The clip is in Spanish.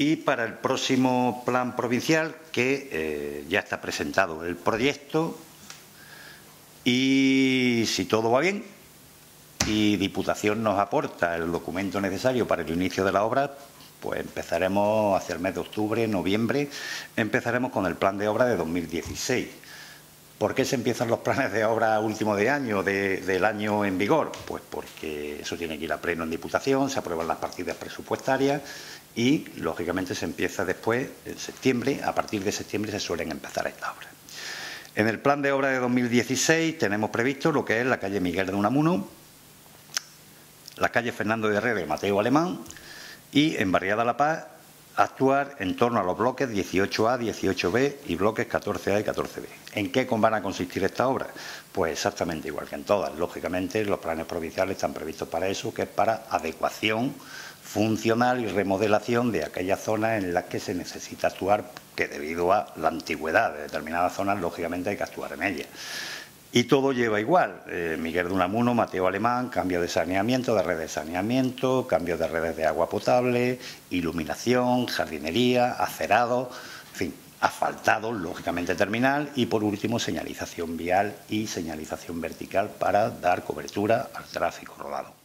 y para el próximo plan provincial que eh, ya está presentado el proyecto y si todo va bien y Diputación nos aporta el documento necesario para el inicio de la obra, pues empezaremos hacia el mes de octubre, noviembre, empezaremos con el plan de obra de 2016. ¿Por qué se empiezan los planes de obra último de año, del año en vigor? Pues porque eso tiene que ir a pleno en Diputación, se aprueban las partidas presupuestarias y, lógicamente, se empieza después, en septiembre, a partir de septiembre se suelen empezar estas obras. En el plan de obra de 2016 tenemos previsto lo que es la calle Miguel de Unamuno, la calle Fernando de Herrera y Mateo Alemán y en Barriada La Paz actuar en torno a los bloques 18A, 18B y bloques 14A y 14B. ¿En qué van a consistir estas obras? Pues exactamente igual que en todas. Lógicamente, los planes provinciales están previstos para eso, que es para adecuación funcional y remodelación de aquellas zonas en las que se necesita actuar, que debido a la antigüedad de determinadas zonas, lógicamente hay que actuar en ellas. Y todo lleva igual. Eh, Miguel de Unamuno, Mateo Alemán, cambio de saneamiento, de redes de saneamiento, cambio de redes de agua potable, iluminación, jardinería, acerado, en fin, asfaltado, lógicamente terminal, y por último señalización vial y señalización vertical para dar cobertura al tráfico rodado.